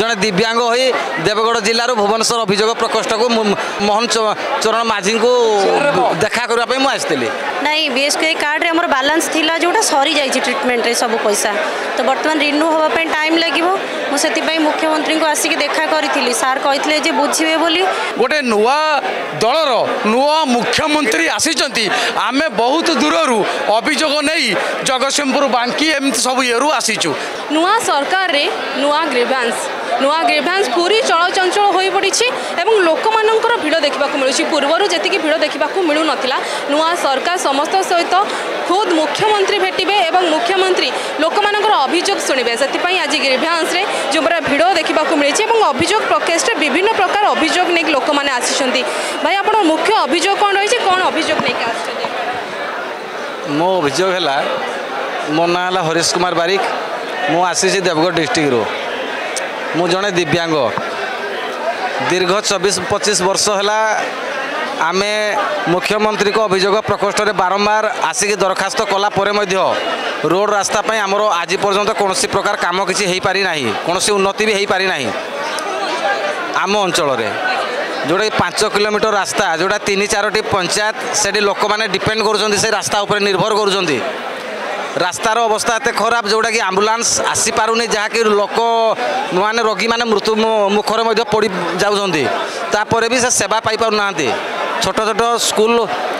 ଜଣେ ଦିବ୍ୟାଙ୍ଗ ହୋଇ ଦେବଗଡ଼ ଜିଲ୍ଲାରୁ ଭୁବନେଶ୍ୱର ଅଭିଯୋଗ ପ୍ରକୋଷ୍ଠକୁ ମୋହନ ଚରଣ ମାଝୀଙ୍କୁ ଦେଖା କରିବା ପାଇଁ ମୁଁ ଆସିଥିଲି ନାଇଁ ବିଏସ୍କେୱାଇ କାର୍ଡ଼ରେ ଆମର ବାଲାନ୍ସ ଥିଲା ଯେଉଁଟା ସରିଯାଇଛି ଟ୍ରିଟମେଣ୍ଟରେ ସବୁ ପଇସା ତ ବର୍ତ୍ତମାନ ରିନ୍ୟୁ ହେବା ପାଇଁ ଟାଇମ୍ ଲାଗିବ ମୁଁ ସେଥିପାଇଁ ମୁଖ୍ୟମନ୍ତ୍ରୀଙ୍କୁ ଆସିକି ଦେଖା କରିଥିଲି ସାର୍ କହିଥିଲେ ଯେ ବୁଝିବେ ବୋଲି ଗୋଟେ ନୂଆ ଦଳର ନୂଆ ମୁଖ୍ୟମନ୍ତ୍ରୀ ଆସିଛନ୍ତି ଆମେ ବହୁତ ଦୂରରୁ ଅଭିଯୋଗ ନେଇ ଜଗତସିଂହପୁର ବାଙ୍କି ଏମିତି ସବୁ ଇଏରୁ ଆସିଛୁ ନୂଆ ସରକାରରେ ନୂଆ ଗ୍ରିଭାନ୍ସ ନୂଆ ଗ୍ରିଭାନ୍ସ ପୁରୀ ଚଳଚଞ୍ଚଳ ହୋଇପଡ଼ିଛି ଏବଂ ଲୋକମାନଙ୍କର ଭିଡ଼ ଦେଖିବାକୁ ମିଳୁଛି ପୂର୍ବରୁ ଯେତିକି ଭିଡ଼ ଦେଖିବାକୁ ମିଳୁନଥିଲା ନୂଆ ସରକାର ସମସ୍ତ ସହିତ ଖୋଦ୍ ମୁଖ୍ୟମନ୍ତ୍ରୀ ଭେଟିବେ ଏବଂ ମୁଖ୍ୟମନ୍ତ୍ରୀ ଲୋକମାନଙ୍କର ଅଭିଯୋଗ ଶୁଣିବେ ସେଥିପାଇଁ ଆଜି ଗ୍ରିଭାନ୍ସରେ ଯେଉଁ ପୁରା ଭିଡ଼ ଦେଖିବାକୁ ମିଳିଛି ଏବଂ ଅଭିଯୋଗ ପ୍ରକେଷ୍ଟରେ ବିଭିନ୍ନ ପ୍ରକାର ଅଭିଯୋଗ ନେଇକି ଲୋକମାନେ ଆସିଛନ୍ତି ଭାଇ ଆପଣଙ୍କ ମୁଖ୍ୟ ଅଭିଯୋଗ କ'ଣ ରହିଛି କ'ଣ ଅଭିଯୋଗ ନେଇକି ଆସିଛନ୍ତି ମୋ ଅଭିଯୋଗ ହେଲା ମୋ ନାଁ ହେଲା ହରିଶ କୁମାର ବାରିକ ମୁଁ ଆସିଛି ଦେବଗଡ଼ ଡିଷ୍ଟ୍ରିକ୍ଟରୁ ମୁଁ ଜଣେ ଦିବ୍ୟାଙ୍ଗ ଦୀର୍ଘ ଚବିଶ ପଚିଶ ବର୍ଷ ହେଲା ଆମେ ମୁଖ୍ୟମନ୍ତ୍ରୀଙ୍କ ଅଭିଯୋଗ ପ୍ରକୋଷ୍ଠରେ ବାରମ୍ବାର ଆସିକି ଦରଖାସ୍ତ କଲା ପରେ ମଧ୍ୟ ରୋଡ଼ ରାସ୍ତା ପାଇଁ ଆମର ଆଜି ପର୍ଯ୍ୟନ୍ତ କୌଣସି ପ୍ରକାର କାମ କିଛି ହୋଇପାରିନାହିଁ କୌଣସି ଉନ୍ନତି ବି ହୋଇପାରିନାହିଁ ଆମ ଅଞ୍ଚଳରେ ଯେଉଁଟାକି ପାଞ୍ଚ କିଲୋମିଟର ରାସ୍ତା ଯେଉଁଟା ତିନି ଚାରୋଟି ପଞ୍ଚାୟତ ସେଠି ଲୋକମାନେ ଡିପେଣ୍ଡ କରୁଛନ୍ତି ସେ ରାସ୍ତା ଉପରେ ନିର୍ଭର କରୁଛନ୍ତି রাস্তার অবস্থা এত খারাপ যেটা কি আম্বুলান্স আসিপারুনি যাকি লোক মানে রোগী মানে মৃত্যু মুখরে মধ্যে পড়ি যাচ্ছেন তাপরে বি সে সেবা পাইপার না ছোট ছোট স্কুল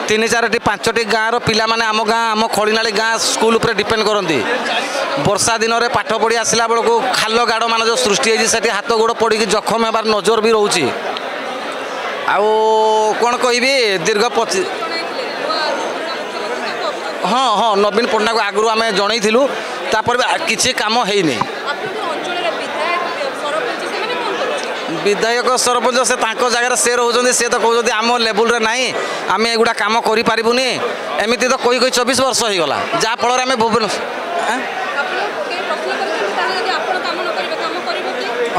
তিন চারটি পাঁচটি গাঁর পিলামানে আম গাঁ আম খড়িনাড়ি গাঁ স্কুল উপরে ডিপেন্ড করতে বর্ষা দিনরে পাঠ পড়ি আসলা বেড়ে খাল গাড় মানে যে সৃষ্টি হয়েছে সেটি হাত গোড় পড়ি জখম হবার নজর বি রয়েছে আউ কোণ কহবি দীর্ঘ পঁচিশ ହଁ ହଁ ନବୀନ ପଟ୍ଟନାୟକ ଆଗରୁ ଆମେ ଜଣେଇଥିଲୁ ତାପରେ ବି କିଛି କାମ ହେଇନି ବିଧାୟକ ସରପଞ୍ଚ ସେ ତାଙ୍କ ଜାଗାରେ ସେ ରହୁଛନ୍ତି ସେ ତ କହୁଛନ୍ତି ଆମ ଲେବୁଲରେ ନାହିଁ ଆମେ ଏଗୁଡ଼ା କାମ କରିପାରିବୁନି ଏମିତି ତ କହି କହି ଚବିଶ ବର୍ଷ ହେଇଗଲା ଯାହାଫଳରେ ଆମେ ଭୁବନେଶ୍ୱର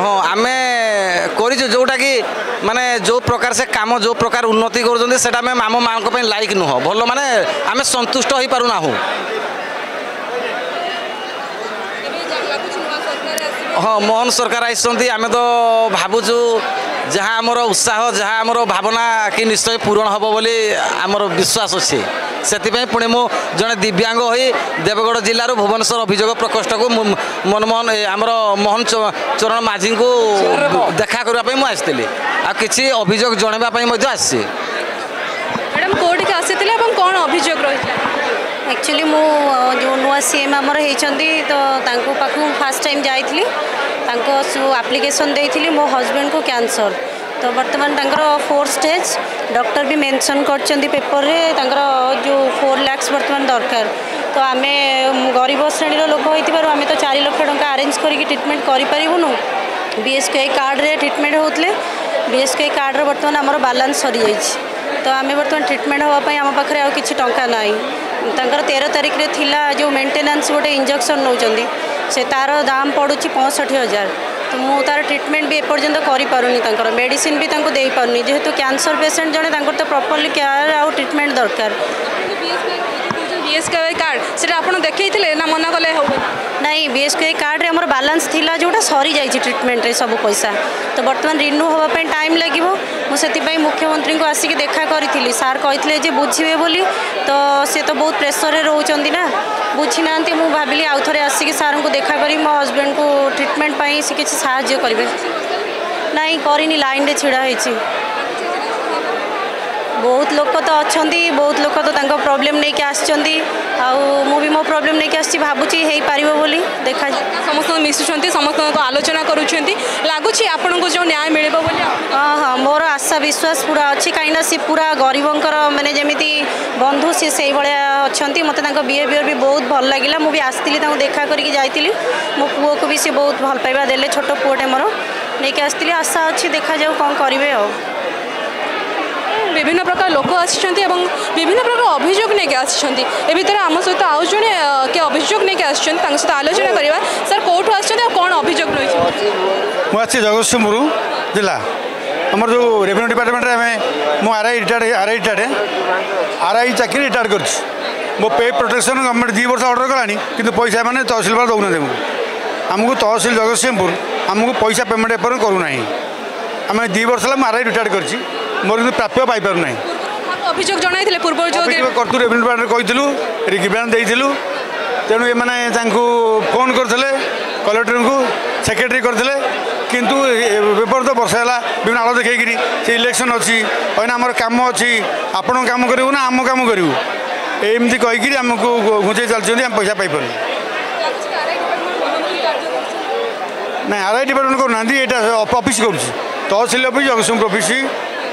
ହଁ ଆମେ କରିଛୁ ଯେଉଁଟାକି ମାନେ ଯେଉଁ ପ୍ରକାର ସେ କାମ ଯେଉଁ ପ୍ରକାର ଉନ୍ନତି କରୁଛନ୍ତି ସେଇଟା ଆମେ ଆମ ମାଆଙ୍କ ପାଇଁ ଲାଇକ୍ ନୁହଁ ଭଲ ମାନେ ଆମେ ସନ୍ତୁଷ୍ଟ ହୋଇପାରୁନାହୁଁ ହଁ ମୋହନ ସରକାର ଆସିଛନ୍ତି ଆମେ ତ ଭାବୁଛୁ ଯାହା ଆମର ଉତ୍ସାହ ଯାହା ଆମର ଭାବନା କି ନିଶ୍ଚୟ ପୂରଣ ହେବ ବୋଲି ଆମର ବିଶ୍ୱାସ ଅଛି ସେଥିପାଇଁ ପୁଣି ମୁଁ ଜଣେ ଦିବ୍ୟାଙ୍ଗ ହୋଇ ଦେବଗଡ଼ ଜିଲ୍ଲାରୁ ଭୁବନେଶ୍ୱର ଅଭିଯୋଗ ପ୍ରକୋଷ୍ଠକୁ ମନମୋହନ ଆମର ମୋହନ ଚରଣ ମାଝୀଙ୍କୁ ଦେଖା କରିବା ପାଇଁ ମୁଁ ଆସିଥିଲି ଆଉ କିଛି ଅଭିଯୋଗ ଜଣାଇବା ପାଇଁ ମଧ୍ୟ ଆସିଛି ମ୍ୟାଡ଼ାମ୍ କେଉଁଠିକି ଆସିଥିଲେ ଏବଂ କ'ଣ ଅଭିଯୋଗ ରହିଥିଲା ଆକ୍ଚୁଆଲି ମୁଁ ଯେଉଁ ନୂଆ ସି ଏମ୍ ଆମର ହେଇଛନ୍ତି ତ ତାଙ୍କ ପାଖକୁ ଫାର୍ଷ୍ଟ ଟାଇମ୍ ଯାଇଥିଲି ତାଙ୍କ ଆପ୍ଲିକେସନ୍ ଦେଇଥିଲି ମୋ ହଜବେଣ୍ଡକୁ କ୍ୟାନ୍ସର তো বর্তমান তাঁর four stage doctor B mention করছেন পেপরের তাঁর যে ফোর ল্যাক্স বর্তমান দরকার তো আমি গরিব শ্রেণীর লোক হয়ে আমি তো চারি লক্ষ টাকা আরেঞ্জ করি ট্রিটমেন্ট করে পারবুনু বিএসকেআই কার্ডে ট্রিটমেন্ট হোলে বিএসকেআই কার্ডর বর্তমান আমার বালান্স সরি যাই তো আমি বর্তমান ট্রিটমেন্ট হওয়া আমার পাখে আর কিছু টঙ্কা নাই ତାଙ୍କର ତେର ତାରିଖରେ ଥିଲା ଯେଉଁ ମେଣ୍ଟେନାନ୍ସ ଗୋଟେ ଇଞ୍ଜେକ୍ସନ୍ ନେଉଛନ୍ତି ସେ ତା'ର ଦାମ ପଡ଼ୁଛି ପଞ୍ଚଷଠି ହଜାର ମୁଁ ତା'ର ଟ୍ରିଟମେଣ୍ଟ ବି ଏପର୍ଯ୍ୟନ୍ତ କରିପାରୁନି ତାଙ୍କର ମେଡ଼ିସିନ ବି ତାଙ୍କୁ ଦେଇପାରୁନି ଯେହେତୁ କ୍ୟାନ୍ସର ପେସେଣ୍ଟ ଜଣେ ତାଙ୍କର ତ ପ୍ରପର୍ଲି କେୟାର ଆଉ ଟ୍ରିଟମେଣ୍ଟ ଦରକାର বিএসকেওয়াই কার্ড সেটা আপনার দেখাইলে না মনে কলে হব না বিএসকেওয়াই কার্ডে আমার বালান্স লা যেটা সরি যাই ট্রিটমেন্টে সব পয়সা তো বর্তমান রিনু হওয়া টাইম লাগবে মু সেপাই মুখ্যমন্ত্রী আসিকি দেখা করি সার কে যে বুঝবে বলে তো সে তো বহু প্রেসরে রোচান না বুঝি না মু ভাবিলি আউথরে আসিকি সার দেখা করি মো হজবেন্ড ট্রিটমেন্ট সে কিছু সাহায্য করবে না করি লাইনে ছিড়া হয়েছি ବହୁତ ଲୋକ ତ ଅଛନ୍ତି ବହୁତ ଲୋକ ତ ତାଙ୍କ ପ୍ରୋବ୍ଲେମ୍ ନେଇକି ଆସିଛନ୍ତି ଆଉ ମୁଁ ବି ମୋ ପ୍ରୋବ୍ଲେମ୍ ନେଇକି ଆସିଛି ଭାବୁଛି ହେଇପାରିବ ବୋଲି ଦେଖା ସମସ୍ତଙ୍କୁ ମିଶୁଛନ୍ତି ସମସ୍ତଙ୍କ ଆଲୋଚନା କରୁଛନ୍ତି ଲାଗୁଛି ଆପଣଙ୍କୁ ଯେଉଁ ନ୍ୟାୟ ମିଳିବ ବୋଲି ହଁ ହଁ ମୋର ଆଶା ବିଶ୍ୱାସ ପୁରା ଅଛି କାହିଁକିନା ସେ ପୁରା ଗରିବଙ୍କର ମାନେ ଯେମିତି ବନ୍ଧୁ ସେ ସେଇଭଳିଆ ଅଛନ୍ତି ମୋତେ ତାଙ୍କ ବିହେଭିଅର୍ ବି ବହୁତ ଭଲ ଲାଗିଲା ମୁଁ ବି ଆସିଥିଲି ତାଙ୍କୁ ଦେଖା କରିକି ଯାଇଥିଲି ମୋ ପୁଅକୁ ବି ସେ ବହୁତ ଭଲ ପାଇବା ଦେଲେ ଛୋଟ ପୁଅଟେ ମୋର ନେଇକି ଆସିଥିଲି ଆଶା ଅଛି ଦେଖାଯାଉ କ'ଣ କରିବେ ଆଉ বিভিন্ন প্রকার লোক আসছেন এবং বিভিন্ন প্রকার অভিযোগ নিয়ে আসছেন এ ভিতরে আমার সহ আউ জন কে অভিযোগ নিয়ে আসছেন ତାଙ୍କ ସହିତ আলোচনা করা স্যার କେଉଁଠୁ আসছেন কোণ অভিযোগ রয়েছে ରହିଛି আছি জগৎসিংহপুর জেলা আমার যে রেভিনিউ ডিপার্টমেন্টে আমি মু RI retire RI retire RI চাকরি রিটায়ার করছি মো পে প্রোটেকশন গভর্নমেন্ট দুই বর্ষ অর্ডর কলানি কিন্তু পয়সা মানে তহসিলদার দেউ না আমি তহসিল জগৎসিংহপুর আমি পয়সা পেমেন্ট এপর্যন্ত করু না আমি দুই বর্ষ হল মু আরআই রিটায়ার করছি ମୋର କିନ୍ତୁ ପ୍ରାପ୍ୟ ପାଇପାରୁନାହିଁ ଅଭିଯୋଗ ଜଣାଇଥିଲେ ପୂର୍ବରୁ ଯେଉଁ କର୍ତ୍ତୃ ରେଭିନ୍ୟୁ ଡିପାର୍ଟମେଣ୍ଟ କହିଥିଲୁ ରିକିବ୍ରାଣ୍ଡ ଦେଇଥିଲୁ ତେଣୁ ଏମାନେ ତାଙ୍କୁ ଫୋନ୍ କରିଥିଲେ କଲେକ୍ଟରଙ୍କୁ ସେକ୍ରେଟେରୀ କରିଥିଲେ କିନ୍ତୁ ବିପରୀତ ବର୍ଷ ହେଲା ବିଭିନ୍ନ ଆଳ ଦେଖେଇକିରି ସେ ଇଲେକ୍ସନ୍ ଅଛି କହିନା ଆମର କାମ ଅଛି ଆପଣଙ୍କ କାମ କରିବୁ ନା ଆମ କାମ କରିବୁ ଏମିତି କହିକିରି ଆମକୁ ଘୁଞ୍ଚେଇ ଚାଲିଛନ୍ତି ଆମେ ପଇସା ପାଇପାରୁନୁ ନାଇଁ ଆର୍ ଆଇ ଡିପାର୍ଟମେଣ୍ଟ କରୁନାହାନ୍ତି ଏଇଟା ଅଫିସ୍ କରୁଛି ତହସିଲ ଅଫିସ୍ ଜଗତସିଂହପୁର ଅଫିସ୍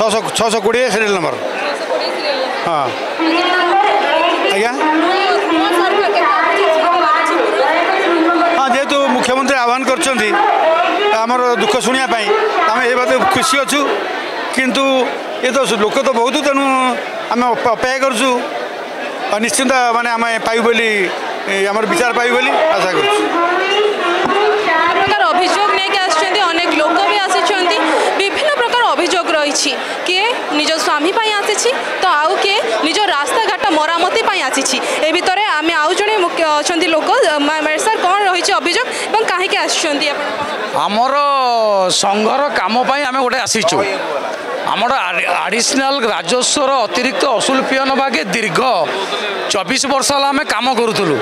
ছশো ছশো কোଡ଼ିଏ ସିରିଏଲ୍ ନମ୍ବର ହଁ ଆଜ୍ଞା ହଁ ଯେହେତୁ ମୁଖ୍ୟମନ୍ତ୍ରୀ ଆହ୍ୱାନ କରିଛନ୍ତି ଆମର ଦୁଃଖ ଶୁଣିବା ପାଇଁ ଆମେ ଏ ବାଦ ଖୁସି ଅଛୁ କିନ୍ତୁ ଏ ତ ଲୋକ ତ ବହୁତ ତେଣୁ ଆମେ ଅପେକ୍ଷା କରୁଛୁ ନିଶ୍ଚିନ୍ତ ମାନେ ଆମେ ପାଇବୁ ବୋଲି আমার বিচার পাই বলে আশা করছি অভিযোগ নিয়ে আসছেন অনেক লোক বি আসছেন বিভিন্ন ଅଛି କିଏ ନିଜ ସ୍ୱାମୀ ପାଇଁ ଆସିଛି ତ ଆଉ କିଏ ନିଜ ରାସ୍ତାଘାଟ ମରାମତି ପାଇଁ ଆସିଛି ଏ ଭିତରେ ଆମେ ଆଉ ଜଣେ ଅଛନ୍ତି ଲୋକ ସାର୍ କ'ଣ ରହିଛି ଅଭିଯୋଗ ଏବଂ କାହିଁକି ଆସିଛନ୍ତି ଆପଣ ଆମର ସଂଘର କାମ ପାଇଁ ଆମେ ଗୋଟେ ଆସିଛୁ ଆମର আডিশনাল রাজস্বর অতিরিক্ত অসুল পিয়ন ভাগে দীর্ঘ ଚବିଶ ବର୍ଷ ହେଲା ଆମେ କାମ କରୁଥିଲୁ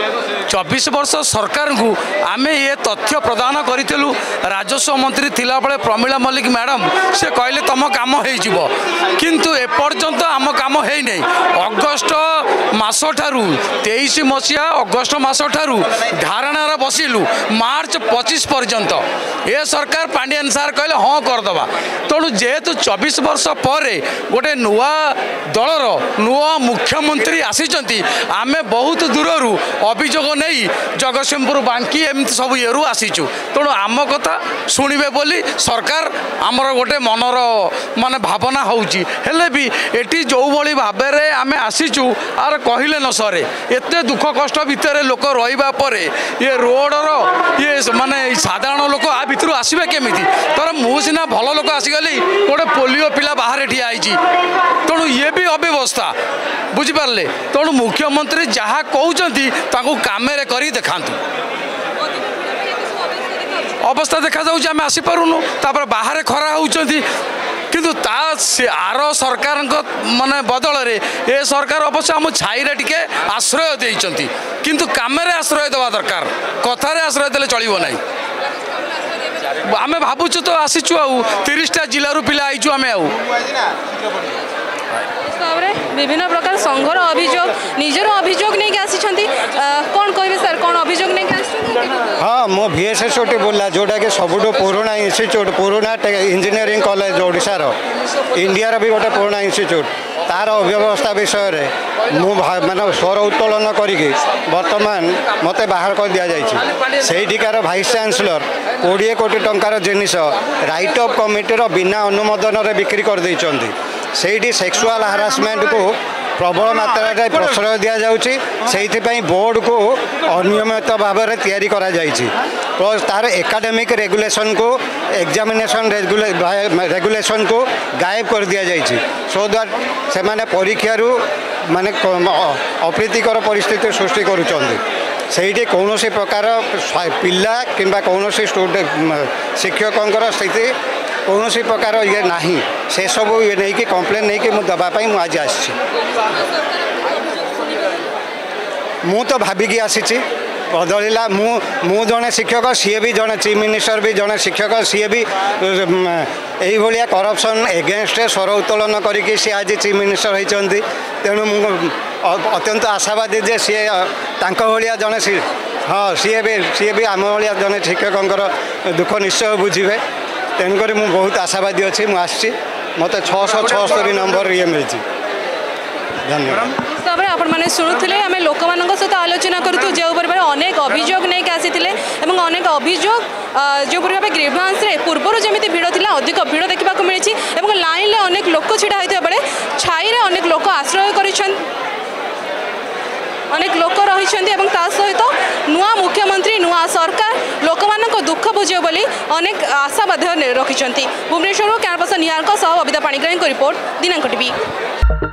ଚବିଶ ବର୍ଷ ସରକାରଙ୍କୁ ଆମେ ଏ ତଥ୍ୟ ପ୍ରଦାନ କରିଥିଲୁ ରାଜସ୍ୱ ମନ୍ତ୍ରୀ ଥିଲାବେଳେ ପ୍ରମିଳା ମଲ୍ଲିକ ମ୍ୟାଡ଼ାମ୍ ସେ କହିଲେ ତୁମ କାମ ହୋଇଯିବ କିନ୍ତୁ ଏପର୍ଯ୍ୟନ୍ତ ଆମ କାମ ହୋଇନାହିଁ ଅଗଷ୍ଟ ମାସ ଠାରୁ ତେଇଶ ମସିହା ଅଗଷ୍ଟ ମାସ ଠାରୁ ଧାରଣାରେ ବସିଲୁ ମାର୍ଚ୍ଚ ପଚିଶ ପର୍ଯ୍ୟନ୍ତ ଏ ସରକାର ପାଣ୍ଡିଆନ ସାର୍ କହିଲେ ହଁ କରିଦେବା ତେଣୁ ଯେହେତୁ ଚବିଶ ବର୍ଷ ପରେ ଗୋଟେ ନୂଆ ଦଳର ନୂଆ ମୁଖ୍ୟମନ୍ତ୍ରୀ ଆସିଛନ୍ତି ଆମେ ବହୁତ ଦୂରରୁ ଅଭିଯୋଗ ନେଇ ଜଗତସିଂହପୁର ବାଙ୍କି ଏମିତି ସବୁ ଇଏରୁ ଆସିଛୁ ତେଣୁ ଆମ କଥା ଶୁଣିବେ ବୋଲି ସରକାର ଆମର ଗୋଟେ ମନର ମାନେ ଭାବନା ହେଉଛି ହେଲେ ବି ଏଠି ଯେଉଁଭଳି ଭାବରେ ଆମେ ଆସିଛୁ ଆର କହିଲେ ନ ସରେ ଏତେ ଦୁଃଖ କଷ୍ଟ ଭିତରେ ଲୋକ ରହିବା ପରେ ଇଏ ରୋଡ଼ର ଇଏ ମାନେ ସାଧାରଣ ଲୋକ ଆ ଭିତରୁ ଆସିବେ କେମିତି ଧର ମୁଁ ସିନା ଭଲ ଲୋକ ଆସିଗଲି ଗୋଟେ ପୋଲିଓ ପିଲା ବାହାରେ ଠିଆ ହେଇଛି ତେଣୁ ଇଏ ବି ଅବ୍ୟବସ୍ଥା ବୁଝିପାରିଲେ ତେଣୁ ମୁଖ୍ୟମନ୍ତ୍ରୀ ଯାହା କହୁଛନ୍ତି ତାଙ୍କୁ କାମରେ କରି ଦେଖାନ୍ତୁ ଅବସ୍ଥା ଦେଖାଯାଉଛି ଆମେ ଆସିପାରୁନୁ ତାପରେ ବାହାରେ ଖରା ହେଉଛନ୍ତି କିନ୍ତୁ ତା ଆର ସରକାରଙ୍କ ମାନେ ବଦଳରେ ଏ ସରକାର ଅବଶ୍ୟ ଆମ ଛାଇରେ ଟିକେ ଆଶ୍ରୟ ଦେଇଛନ୍ତି କିନ୍ତୁ କାମରେ ଆଶ୍ରୟ ଦେବା ଦରକାର କଥାରେ ଆଶ୍ରୟ ଦେଲେ ଚଳିବ ନାହିଁ ଆମେ ଭାବୁଛୁ ତ ଆସିଛୁ ଆଉ ତିରିଶଟା ଜିଲ୍ଲାରୁ ପିଲା ଆଇଛୁ ଆମେ ଆଉ ভাবে বিভিন্ন প্রকার সংঘর অভিযোগ নিজের অভিযোগ নেই আসছেন কোণ কে স্যার কোণ অভিযোগ নেই হ্যাঁ মো ভিএসএসওটি বুলা যেটাকি সবুঠু পুরোনা ইনস্টিচ্ୟୁଟ୍ পুরোনা ইঞ্জিনিয়ারিং কলেজ ওড়িশার ইন্ডিয়ার বি গোটে পুরোনা ইনস্টিচ্ୟୁଟ୍ তার অব্যবস্থা বিষয়ে মু মানে স্বর উত্তোলন করিকি বর্তমান মতো বাহার করে দিয়া যাই সেইটিকার ভাইস চ্যান্সেলর কোড়িয়ে কোটি টঙ্কার জিনিস রাইট অফ কমিটির বিনা অনুমোদনরে বিক্রি করে দিয়েছেন সেইটি ସେକ୍ସୁଆଲ ହାରାସମେଣ୍ଟକୁ ପ୍ରବଳ ମାତ୍ରାରେ ପ୍ରଶ୍ରୟ ଦିଆଯାଉଛି ସେଇଥିପାଇଁ ବୋର୍ଡ଼କୁ ଅନିୟମିତ ଭାବରେ ତିଆରି କରାଯାଇଛି ପ୍ଲସ୍ ତା'ର ଏକାଡେମିକ୍ ରେଗୁଲେସନ୍କୁ ଏକ୍ଜାମିନେସନ୍ ରେଗୁଲେସନ୍କୁ ଗାୟବ କରିଦିଆଯାଇଛି ସୋ ଦ୍ୟାଟ୍ ସେମାନେ ପରୀକ୍ଷାରୁ ମାନେ ଅପ୍ରୀତିକର ପରିସ୍ଥିତି ସୃଷ୍ଟି କରୁଛନ୍ତି ସେଇଠି କୌଣସି ପ୍ରକାର ପିଲା କିମ୍ବା କୌଣସି ଷ୍ଟୁଡେଣ୍ଟ ଶିକ୍ଷକଙ୍କର ସ୍ଥିତି କୌଣସି ପ୍ରକାର ଇଏ ନାହିଁ ସେସବୁ ଇଏ ନେଇକି କମ୍ପ୍ଲେନ୍ ନେଇକି ମୁଁ ଦେବା ପାଇଁ ମୁଁ ଆଜି ଆସିଛି ମୁଁ ତ ଭାବିକି ଆସିଛି ବଦଳିଲା ମୁଁ ମୁଁ ଜଣେ ଶିକ୍ଷକ ସିଏ ବି ଜଣେ ଚିଫ୍ ମିନିଷ୍ଟର ବି ଜଣେ ଶିକ୍ଷକ ସିଏ ବି ଏଇଭଳିଆ କରପ୍ସନ୍ ଏଗେନଷ୍ଟରେ ସ୍ୱର ଉତ୍ତୋଳନ କରିକି ସିଏ ଆଜି ଚିଫ୍ ମିନିଷ୍ଟର ହୋଇଛନ୍ତି ତେଣୁ ମୁଁ ଅତ୍ୟନ୍ତ ଆଶାବାଦୀ ଯେ ସିଏ ତାଙ୍କ ଭଳିଆ ଜଣେ ହଁ ସିଏ ବି ସିଏ ବି ଆମ ଭଳିଆ ଜଣେ ଶିକ୍ଷକଙ୍କର ଦୁଃଖ ନିଶ୍ଚୟ ବୁଝିବେ তেଣୁକରି মু ବହୁତ আশাবাদী অছি মু আসছি ମୋତେ ଛଅଶହ ଛଅସ୍ତରୀ ନମ୍ବର ଇଏ ମିଳିଛି ଧନ୍ୟବାଦ ଭାবে আপনার শুণুলে আমি লোক সহ আলোচনা করু যে পরিবার অনেক অভিযোগ নেই আসিলে এবং অনেক অভিযোগ যেপরি ভাবে গ্রিভান্সে পূর্বর যেমি ভিড় লা অধিক ভিড় দেখা মিছে এবং লাইনরে অনেক লোক ছিড়া হয়ে বেড়ে ছাইরে অনেক লোক আশ্রয় করেছেন অনেক লোক রয়েছেন এবং তা সহ নুয়া মুখ্যমন্ত্রী নুয়া সরকার দুঃখ বুঝিব বলে অনেক আশা বাধ্য রকিছেন ভুবনেশ্বর ক্যানভাস নিহার সহ ববিতা পাণিগ্রাহী রিপোর্ট দিনাঙ্ক টিভি